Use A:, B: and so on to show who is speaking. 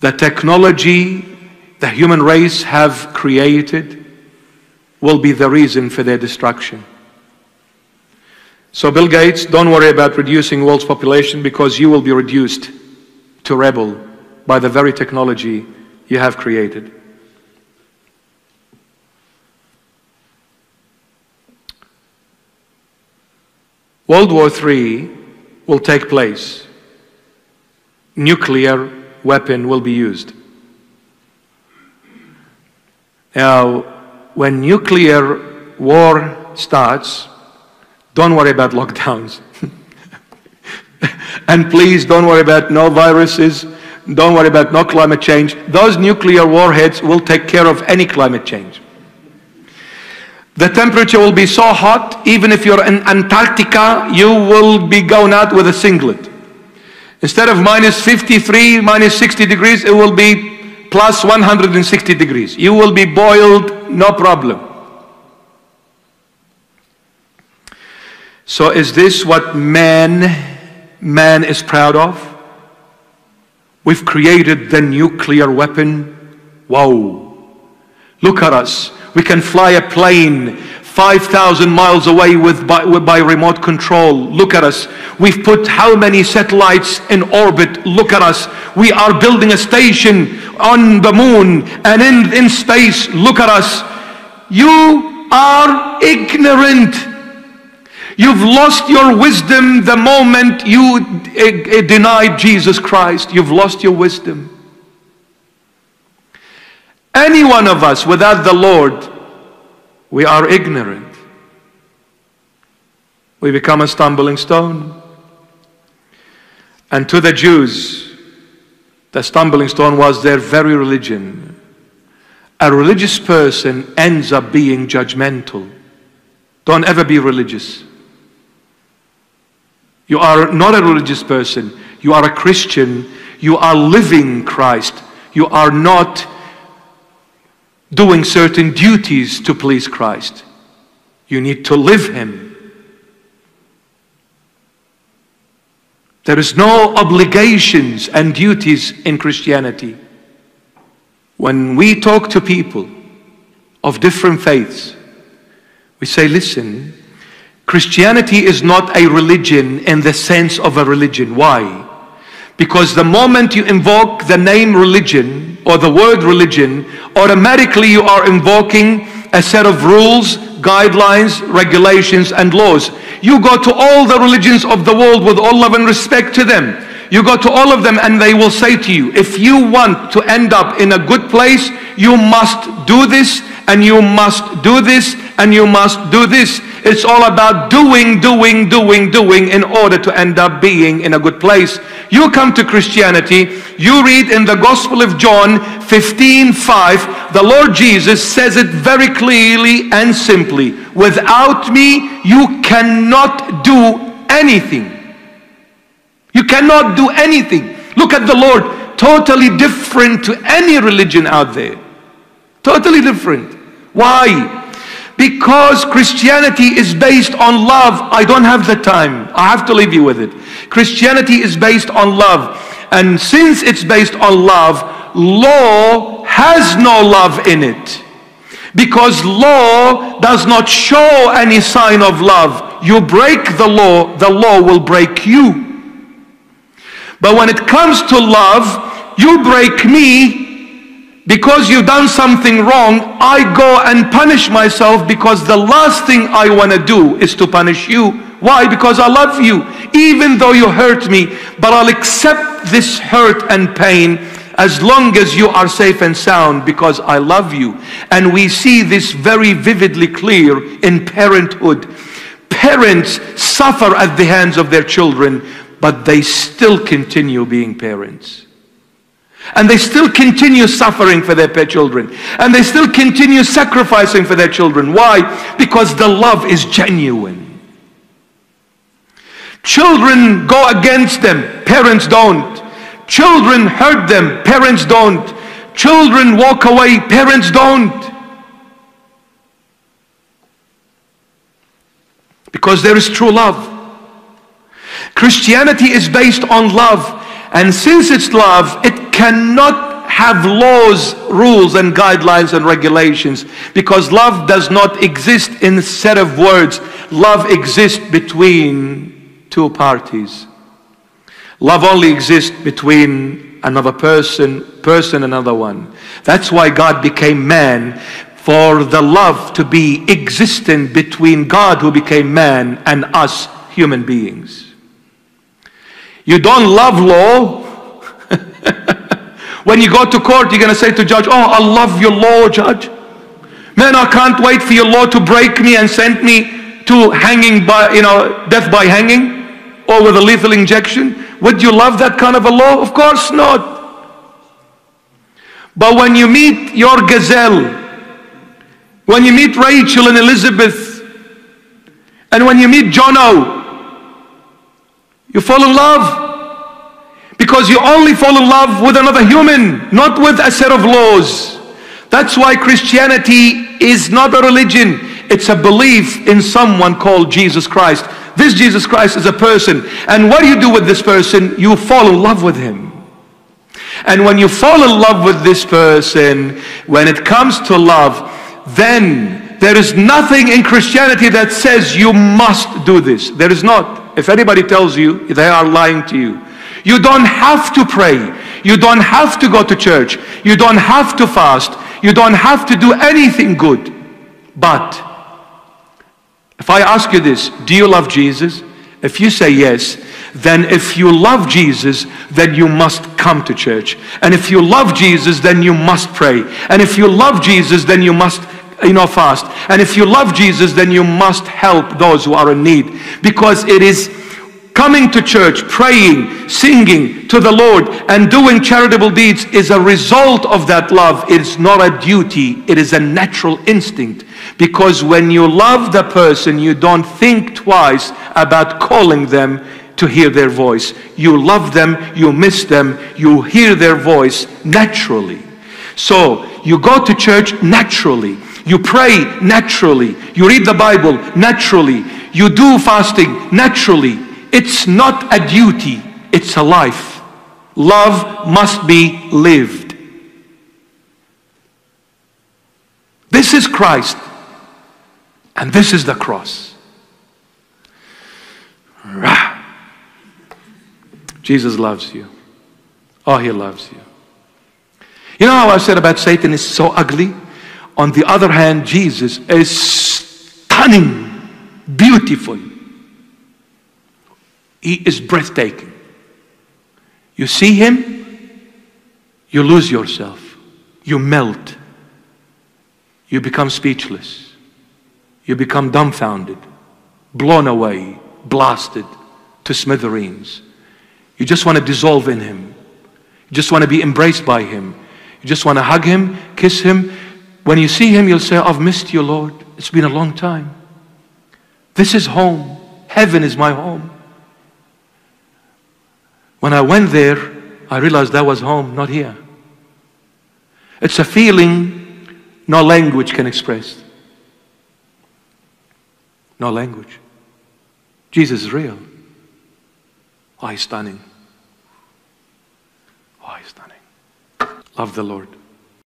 A: the technology the human race have created will be the reason for their destruction. So, Bill Gates, don't worry about reducing world's population because you will be reduced to rebel by the very technology you have created. World War III will take place. Nuclear weapon will be used. Now, when nuclear war starts, don't worry about lockdowns. and please don't worry about no viruses. Don't worry about no climate change. Those nuclear warheads will take care of any climate change. The temperature will be so hot, even if you're in Antarctica, you will be going out with a singlet. Instead of minus 53, minus 60 degrees, it will be plus 160 degrees. You will be boiled, no problem. So is this what man, man is proud of? We've created the nuclear weapon. Wow. Look at us. We can fly a plane 5,000 miles away with by, by, remote control. Look at us. We've put how many satellites in orbit? Look at us. We are building a station on the moon and in, in space. Look at us. You are ignorant. You've lost your wisdom the moment you uh, denied Jesus Christ. You've lost your wisdom. Any one of us without the Lord, we are ignorant. We become a stumbling stone. And to the Jews, the stumbling stone was their very religion. A religious person ends up being judgmental. Don't ever be religious. You are not a religious person. You are a Christian. You are living Christ. You are not doing certain duties to please Christ. You need to live Him. There is no obligations and duties in Christianity. When we talk to people of different faiths, we say, listen, Christianity is not a religion in the sense of a religion. Why? Because the moment you invoke the name religion or the word religion, automatically you are invoking a set of rules, guidelines, regulations, and laws. You go to all the religions of the world with all love and respect to them. You go to all of them and they will say to you, if you want to end up in a good place, you must do this and you must do this and you must do this. It's all about doing, doing, doing, doing in order to end up being in a good place. You come to Christianity, you read in the Gospel of John 15 5, the Lord Jesus says it very clearly and simply Without me, you cannot do anything. You cannot do anything. Look at the Lord, totally different to any religion out there. Totally different. Why? Because Christianity is based on love. I don't have the time. I have to leave you with it. Christianity is based on love. And since it's based on love, law has no love in it. Because law does not show any sign of love. You break the law, the law will break you. But when it comes to love, you break me, because you've done something wrong, I go and punish myself because the last thing I want to do is to punish you. Why? Because I love you, even though you hurt me, but I'll accept this hurt and pain as long as you are safe and sound because I love you. And we see this very vividly clear in parenthood. Parents suffer at the hands of their children, but they still continue being parents. And they still continue suffering for their pet children. And they still continue sacrificing for their children. Why? Because the love is genuine. Children go against them, parents don't. Children hurt them, parents don't. Children walk away, parents don't. Because there is true love. Christianity is based on love. And since it's love, it cannot have laws, rules, and guidelines and regulations because love does not exist in a set of words. Love exists between two parties. Love only exists between another person, person, another one. That's why God became man for the love to be existent between God who became man and us human beings. You don't love law. when you go to court, you're going to say to judge, Oh, I love your law, judge. Man, I can't wait for your law to break me and send me to hanging by, you know, death by hanging or with a lethal injection. Would you love that kind of a law? Of course not. But when you meet your gazelle, when you meet Rachel and Elizabeth, and when you meet Jono, you fall in love because you only fall in love with another human, not with a set of laws. That's why Christianity is not a religion, it's a belief in someone called Jesus Christ. This Jesus Christ is a person. And what do you do with this person? You fall in love with him. And when you fall in love with this person, when it comes to love, then there is nothing in Christianity that says you must do this. There is not. If anybody tells you, they are lying to you. You don't have to pray. You don't have to go to church. You don't have to fast. You don't have to do anything good. But if I ask you this, do you love Jesus? If you say yes, then if you love Jesus, then you must come to church. And if you love Jesus, then you must pray. And if you love Jesus, then you must you know, fast. And if you love Jesus, then you must help those who are in need. Because it is coming to church, praying, singing to the Lord, and doing charitable deeds is a result of that love. It's not a duty, it is a natural instinct. Because when you love the person, you don't think twice about calling them to hear their voice. You love them, you miss them, you hear their voice naturally. So you go to church naturally. You pray naturally. You read the Bible naturally. You do fasting naturally. It's not a duty, it's a life. Love must be lived. This is Christ, and this is the cross. Rah. Jesus loves you. Oh, he loves you. You know how I said about Satan is so ugly? On the other hand, Jesus is stunning, beautiful. He is breathtaking. You see him, you lose yourself. You melt. You become speechless. You become dumbfounded, blown away, blasted to smithereens. You just want to dissolve in him. You just want to be embraced by him. You just want to hug him, kiss him, when you see him, you'll say, I've missed you, Lord. It's been a long time. This is home. Heaven is my home. When I went there, I realized that was home, not here. It's a feeling no language can express. No language. Jesus is real. Why stunning? Why stunning? Love the Lord.